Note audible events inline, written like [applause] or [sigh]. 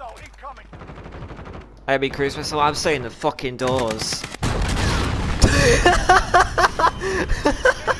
I incoming. Christmas, so. I'm saying the fucking doors. [laughs]